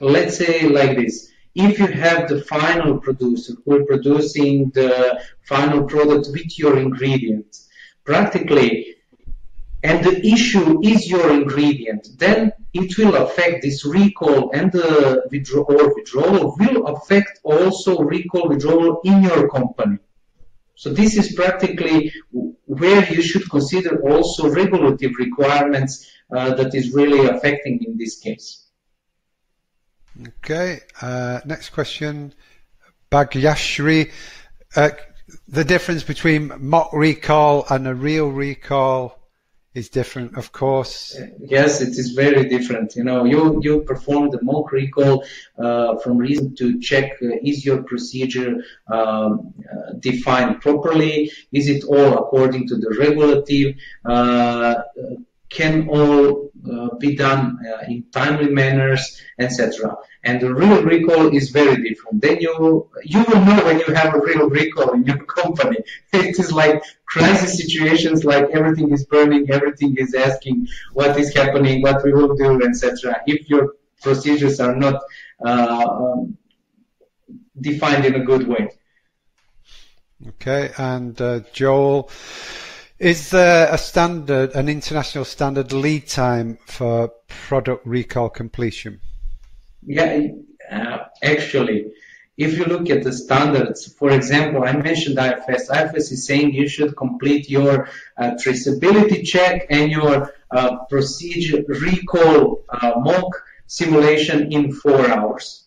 Speaker 1: let's say like this. If you have the final producer who is producing the final product with your ingredients, practically, and the issue is your ingredient, then it will affect this recall and the withdrawal withdrawal will affect also recall withdrawal in your company. So this is practically where you should consider also regulative requirements uh, that is really affecting in this case.
Speaker 2: Okay, uh, next question. Bagyashri, uh, the difference between mock recall and a real recall is different, of course.
Speaker 1: Yes, it is very different. You know, you you perform the mock recall uh, from reason to check uh, is your procedure um, uh, defined properly? Is it all according to the regulative? Can all uh, be done uh, in timely manners, etc. And the real recall is very different. Then you you will know when you have a real recall in your company. It is like crisis situations, like everything is burning, everything is asking what is happening, what we will do, etc. If your procedures are not uh, um, defined in a good way.
Speaker 2: Okay, and uh, Joel. Is there a standard, an international standard lead time for product recall completion?
Speaker 1: Yeah, uh, actually, if you look at the standards, for example, I mentioned IFS. IFS is saying you should complete your uh, traceability check and your uh, procedure recall uh, mock simulation in four hours.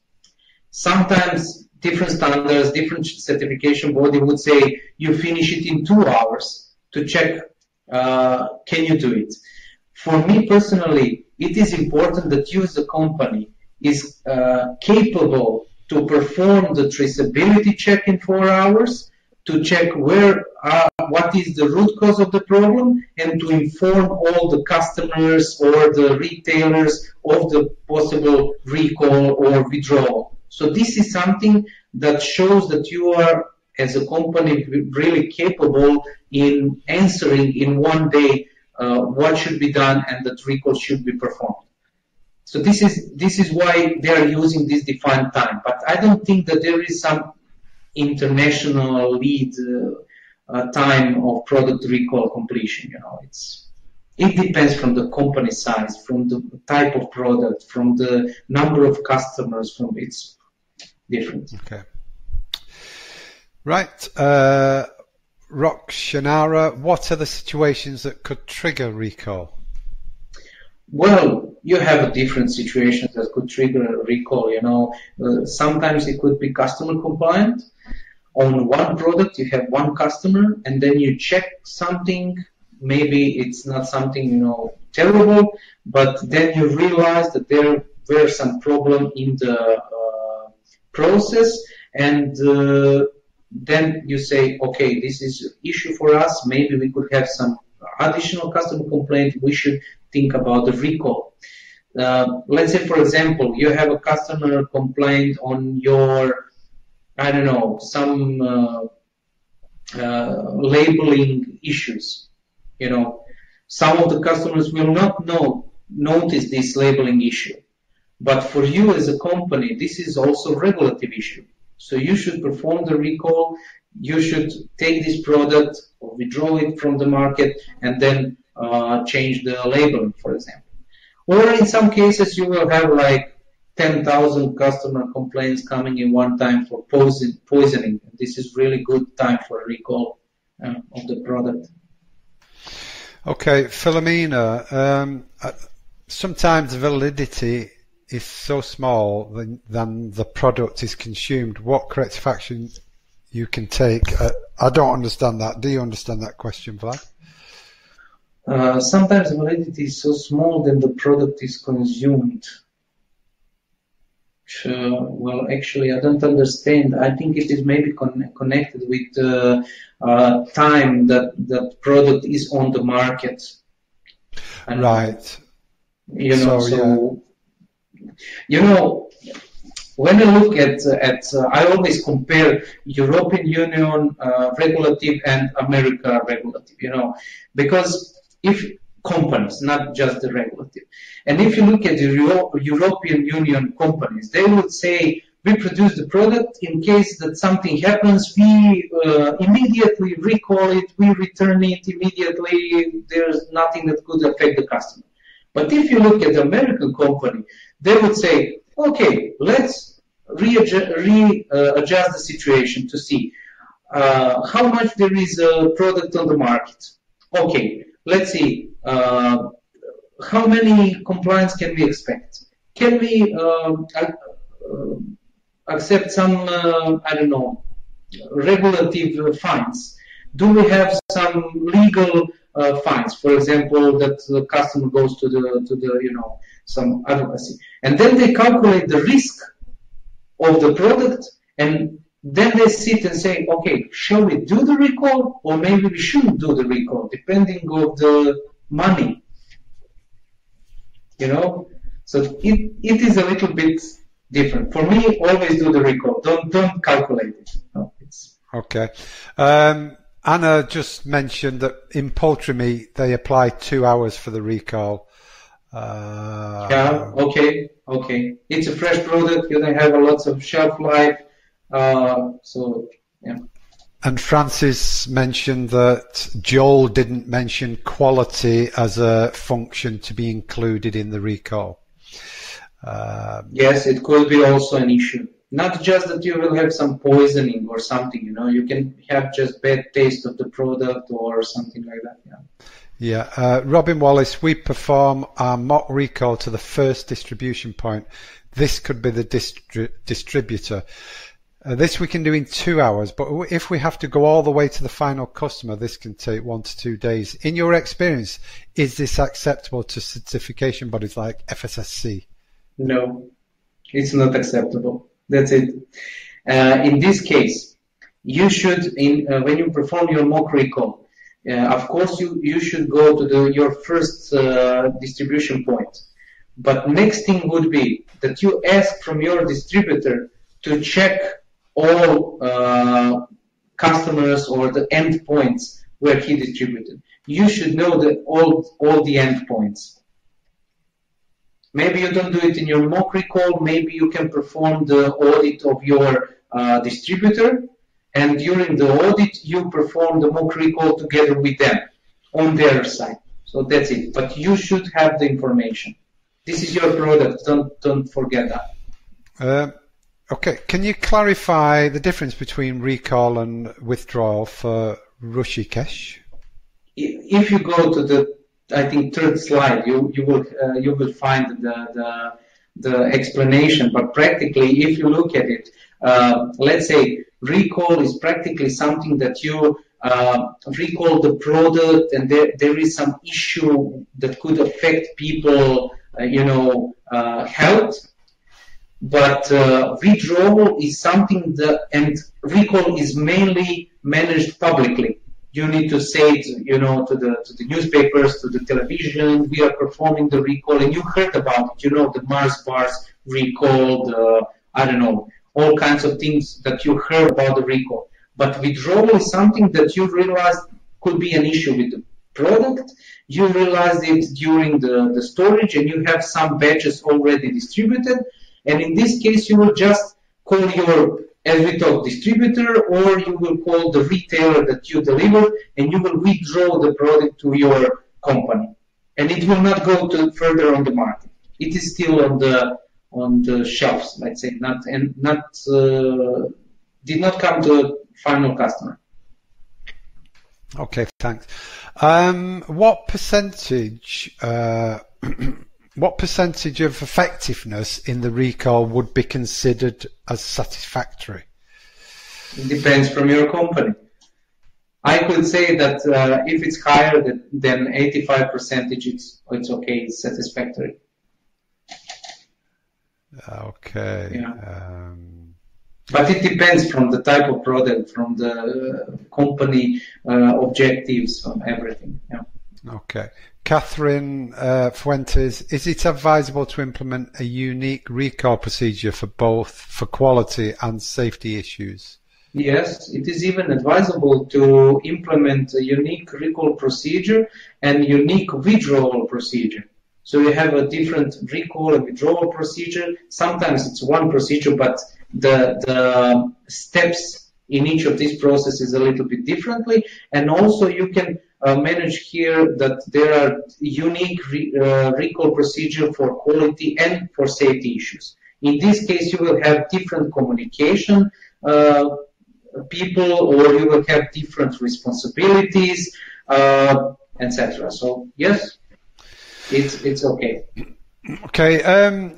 Speaker 1: Sometimes different standards, different certification body would say you finish it in two hours to check uh, can you do it. For me personally, it is important that you as a company is uh, capable to perform the traceability check in four hours, to check where uh, what is the root cause of the problem, and to inform all the customers or the retailers of the possible recall or withdrawal. So this is something that shows that you are as a company really capable in answering in one day uh, what should be done and that recall should be performed. So this is this is why they are using this defined time. But I don't think that there is some international lead uh, uh, time of product recall completion. You know, it's it depends from the company size, from the type of product, from the number of customers. From it's different.
Speaker 2: Okay. Right. Uh, Rokshanara, what are the situations that could trigger recall?
Speaker 1: Well, you have different situations that could trigger a recall. You know, uh, sometimes it could be customer compliant. On one product, you have one customer, and then you check something. Maybe it's not something you know terrible, but then you realize that there were some problem in the uh, process, and uh, then you say, okay, this is an issue for us. Maybe we could have some additional customer complaint. We should think about the recall. Uh, let's say, for example, you have a customer complaint on your, I don't know, some uh, uh, labeling issues. You know, some of the customers will not know notice this labeling issue. But for you as a company, this is also a regulative issue. So you should perform the recall. You should take this product or withdraw it from the market and then uh, change the labeling, for example. Or in some cases, you will have like 10,000 customer complaints coming in one time for poison, poisoning. This is really good time for a recall uh, of the product.
Speaker 2: Okay, Philomena, um, uh, sometimes validity is so small than, than, the product is consumed. What corrective action you can take? Uh, I don't understand that. Do you understand that question, Vlad?
Speaker 1: Uh, sometimes validity is so small that the product is consumed. Uh, well, actually, I don't understand. I think it is maybe con- connected with uh, uh, time that that product is on the market.
Speaker 2: Right.
Speaker 1: You know, so, so yeah. You know, when I look at at, uh, I always compare European Union uh, regulative and America regulative. You know, because if companies, not just the regulative. And if you look at the Euro- European Union companies, they would say, we produce the product in case that something happens, we uh, immediately recall it, we return it immediately, there's nothing that could affect the customer. But if you look at the American company, they would say, okay, let's readjust, readjust the situation to see uh, how much there is a product on the market. Okay, let's see, uh, how many compliance can we expect? Can we uh, uh accept some, uh, I don't know, regulative fines? Do we have some legal uh, fines? For example, that the customer goes to the to the you know some advocacy, and then they calculate the risk of the product and then they sit and say, okay, shall we do the recall or maybe we shouldn't do the recall, depending of the money. You know, so it, it is a little bit different. For me, always do the recall. Don't don't calculate it. No,
Speaker 2: okay. Um, Anna just mentioned that in poultry meat they apply two hours for the recall.
Speaker 1: Uh, yeah. Okay. Okay. It's a fresh product. You don't have a lots of shelf life. Uh, so yeah.
Speaker 2: And Francis mentioned that Joel didn't mention quality as a function to be included in the recall.
Speaker 1: Um, yes, it could be also an issue. Not just that you will have some poisoning or something, you know, you can have just bad taste of the product or something like that. Yeah.
Speaker 2: Yeah, uh, Robin Wallace, we perform our mock recall to the first distribution point. This could be the distri- distributor. Uh, this we can do in two hours, but if we have to go all the way to the final customer, this can take one to two days. In your experience, is this acceptable to certification bodies like FSSC?
Speaker 1: No, it's not acceptable. That's it. Uh, in this case, you should, in, uh, when you perform your mock recall, of course you, you should go to the, your first uh, distribution point. But next thing would be that you ask from your distributor to check all uh, customers or the endpoints where he distributed. You should know the, all, all the endpoints. Maybe you don't do it in your mock recall. Maybe you can perform the audit of your uh, distributor, and during the audit, you perform the mock recall together with them on their side. So that's it. But you should have the information. This is your product. Don't don't forget that.
Speaker 2: Uh, Okay, can you clarify the difference between recall and withdrawal for Rishikesh?
Speaker 1: If you go to the, I think third slide, you you will uh, you will find the, the the explanation. But practically, if you look at it, uh, let's say recall is practically something that you uh, recall the product, and there there is some issue that could affect people, uh, you know, uh, health but uh, withdrawal is something that, and recall is mainly managed publicly. You need to say it, you know, to the to the newspapers, to the television. We are performing the recall, and you heard about it. You know, the Mars bars recall, the I don't know, all kinds of things that you heard about the recall. But withdrawal is something that you realize could be an issue with the product, you realized it during the, the storage and you have some batches already distributed. And in this case, you will just call your as we talk distributor or you will call the retailer that you deliver and you will withdraw the product to your company. And it will not go to further on the market. It is still on the on the shelves, let's say, not and not uh, did not come to a final customer.
Speaker 2: Okay, thanks. Um, what percentage, uh, what percentage of effectiveness in the recall would be considered as satisfactory?
Speaker 1: It depends from your company. I could say that uh, if it's higher than 85 percentage, it's it's okay, it's satisfactory.
Speaker 2: Okay.
Speaker 1: Yeah. Um, but it depends from the type of product, from the company uh, objectives, from everything. Yeah.
Speaker 2: Okay. Catherine uh, Fuentes, is it advisable to implement a unique recall procedure for both for quality and safety issues?
Speaker 1: Yes, it is even advisable to implement a unique recall procedure and unique withdrawal procedure. So you have a different recall and withdrawal procedure. Sometimes it's one procedure, but the, the steps in each of these processes a little bit differently. And also you can uh, manage here that there are unique re, uh, recall procedure for quality and for safety issues. In this case, you will have different communication uh, people, or you will have different responsibilities, uh, etc. So yes, it's it's okay.
Speaker 2: Okay. Um,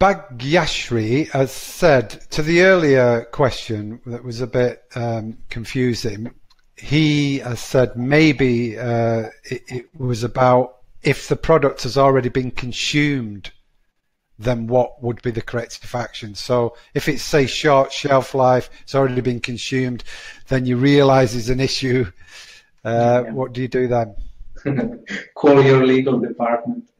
Speaker 2: Bagyashri has said to the earlier question that was a bit um, confusing. He has said maybe uh, it, it was about if the product has already been consumed then what would be the corrective action? So if it's say short shelf life, it's already been consumed, then you realise there's an issue. Uh, yeah. What do you do then?
Speaker 1: call your legal department.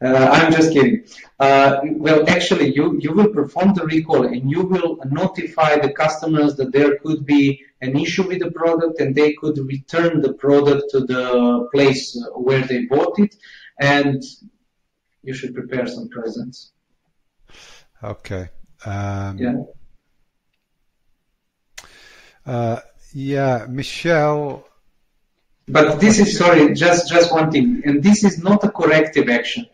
Speaker 1: Uh, I'm just kidding. Uh, well, actually, you, you will perform the recall and you will notify the customers that there could be an issue with the product and they could return the product to the place where they bought it and you should prepare some presents.
Speaker 2: Okay. Um,
Speaker 1: yeah.
Speaker 2: Uh, yeah, Michelle
Speaker 1: but this is, sorry, just, just one thing, and this is not a corrective action.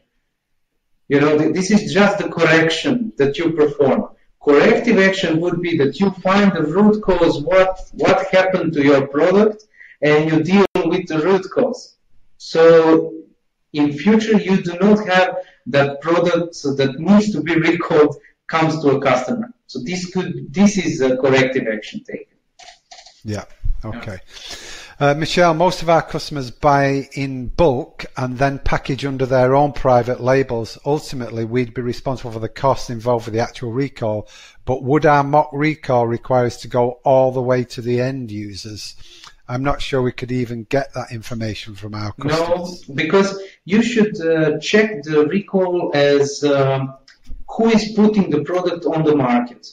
Speaker 1: You know, this is just the correction that you perform. Corrective action would be that you find the root cause, what, what happened to your product, and you deal with the root cause. So in future, you do not have that product that needs to be recalled comes to a customer. So this could, this is a corrective action taken.
Speaker 2: Yeah. Okay. Yeah. Uh, Michelle, most of our customers buy in bulk and then package under their own private labels. Ultimately, we'd be responsible for the costs involved with the actual recall, but would our mock recall require us to go all the way to the end users? I'm not sure we could even get that information from our customers.
Speaker 1: No, because you should uh, check the recall as uh, who is putting the product on the market.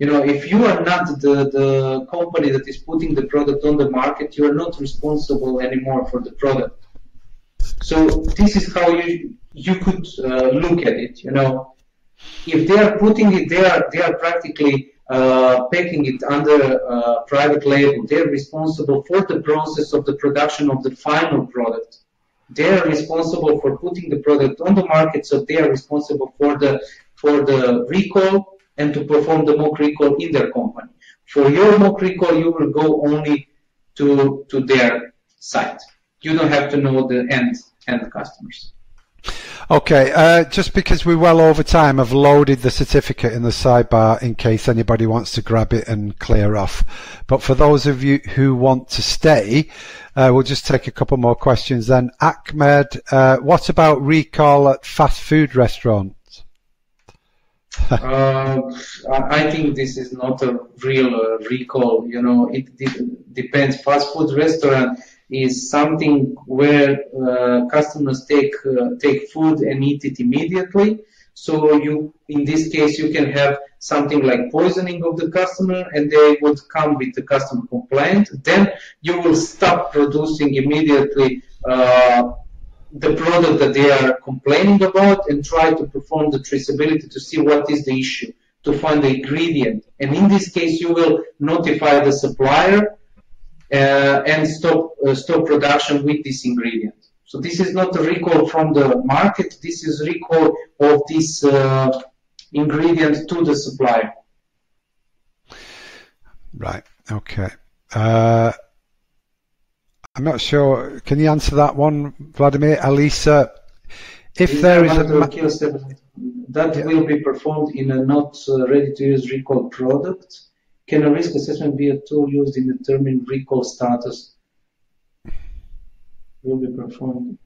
Speaker 1: You know, if you are not the, the company that is putting the product on the market, you are not responsible anymore for the product. So this is how you you could uh, look at it. You know, if they are putting it, they are they are practically uh, packing it under uh, private label. They are responsible for the process of the production of the final product. They are responsible for putting the product on the market, so they are responsible for the for the recall and to perform the mock recall in their company. For your mock recall, you will go only to, to their site. You don't have to know the end, end customers.
Speaker 2: Okay, uh, just because we're well over time, I've loaded the certificate in the sidebar in case anybody wants to grab it and clear off. But for those of you who want to stay, uh, we'll just take a couple more questions then. Ahmed, uh, what about recall at fast food restaurants?
Speaker 1: Uh, I think this is not a real uh, recall. You know, it de- depends. Fast food restaurant is something where uh, customers take uh, take food and eat it immediately. So you, in this case, you can have something like poisoning of the customer and they would come with the customer complaint. Then you will stop producing immediately uh, the product that they are complaining about and try to perform the traceability to see what is the issue, to find the ingredient. And in this case, you will notify the supplier uh, and stop uh, stop production with this ingredient. So this is not a recall from the market. This is recall of this uh, ingredient to the supplier.
Speaker 2: Right. Okay. I'm not sure. Can you answer that one, Vladimir? Alisa, if there is a
Speaker 1: that yeah. will be performed in a not uh, ready-to-use recall product, can a risk assessment be a tool used in determining recall status? Will be performed.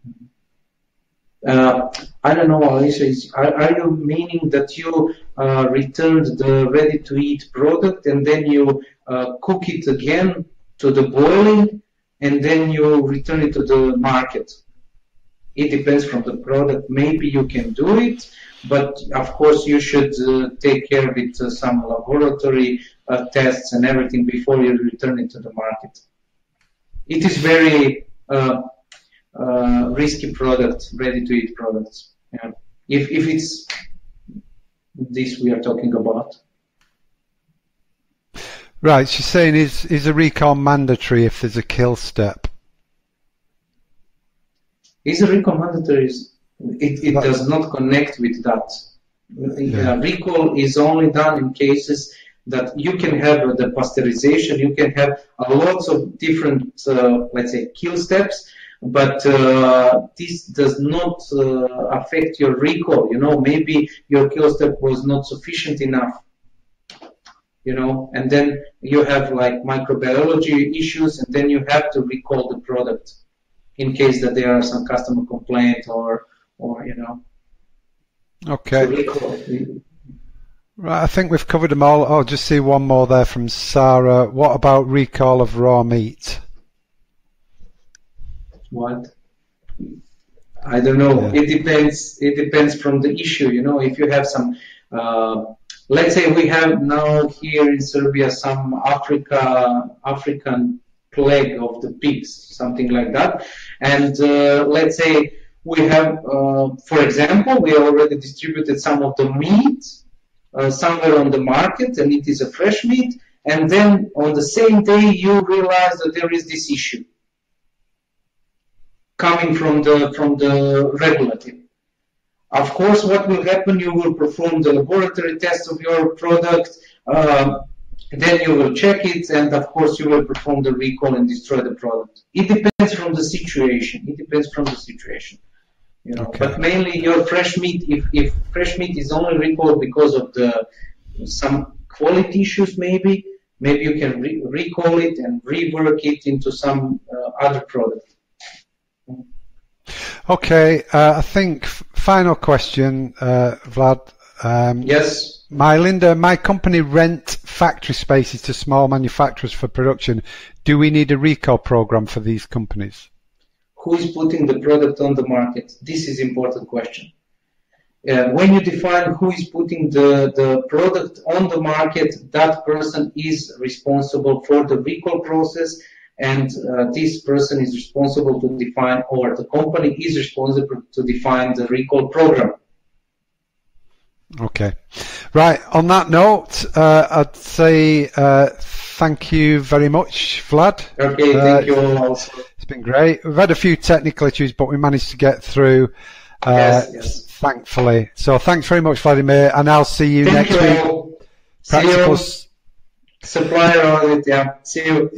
Speaker 1: Uh, I don't know, Alicia. Are, are, you meaning that you uh, returned the ready-to-eat product and then you uh, cook it again to the boiling and then you return it to the market. It depends from the product. Maybe you can do it, but of course you should uh, take care with uh, some laboratory uh, tests and everything before you return it to the market. It is very uh, risky product, ready-to-eat products. Yeah. If if it's this we are talking about.
Speaker 2: Right, she's saying is is a recall mandatory if there's a kill step?
Speaker 1: Is a recall mandatory? It, it does not connect with that. Yeah. Uh, recall is only done in cases that you can have the pasteurization, you can have a lots of different, uh, let's say, kill steps, but uh, this does not uh, affect your recall. You know, maybe your kill step was not sufficient enough you know, and then you have like microbiology issues, and then you have to recall the product in case that there are some customer complaint or, or you know.
Speaker 2: Okay. Right, I think we've covered them all. I'll just see one more there from Sarah. What about recall of raw meat?
Speaker 1: What? I don't know. Yeah. It depends. It depends from the issue. You know, if you have some uh, let's say we have now here in Serbia some Africa, African plague of the pigs, something like that. And uh, let's say we have, uh, for example, we already distributed some of the meat uh, somewhere on the market and it is a fresh meat. And then on the same day you realize that there is this issue coming from the from the regulative. Of course, what will happen, you will perform the laboratory test of your product, uh, then you will check it, and of course, you will perform the recall and destroy the product. It depends from the situation. It depends from the situation. You know, okay. But mainly your fresh meat, if, if fresh meat is only recalled because of the some quality issues, maybe, maybe you can re recall it and rework it into some uh, other product.
Speaker 2: Okay, uh, I think final question, uh, Vlad.
Speaker 1: Um, yes.
Speaker 2: My Linda, my company rent factory spaces to small manufacturers for production. Do we need a recall program for these companies?
Speaker 1: Who is putting the product on the market? This is important question. Uh, when you define who is putting the, the product on the market, that person is responsible for the recall process and uh, this person is responsible to define, or the company is responsible to define the recall program.
Speaker 2: Okay. Right. On that note, uh, I'd say uh, thank you very much, Vlad.
Speaker 1: Okay. Thank you all also.
Speaker 2: It's been great. We've had a few technical issues, but we managed to get through. Uh, yes, yes. Thankfully. So thanks very much, Vladimir, and I'll see you
Speaker 1: thank
Speaker 2: next
Speaker 1: you. week. Practical. See you. Supplier audit. Yeah. See you.